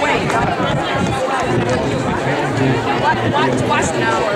Wait watch, watch the hour.